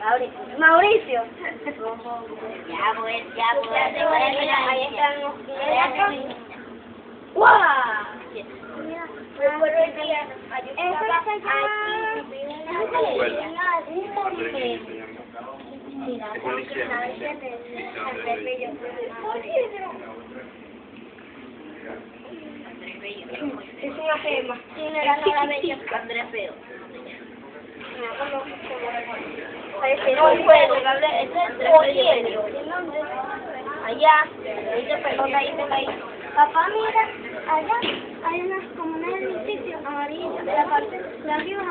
Mauricio. Mauricio. Ya, pues, ya, pues. Ahí están los. ¡Guau! Una. Sí. Es una gema. No Feo. Parece un juego. Este es Oliverio. Allá, dice pelota ahí, pelota ahí. Papá, mira, allá hay unas como un edificio amarillo, la parte de arriba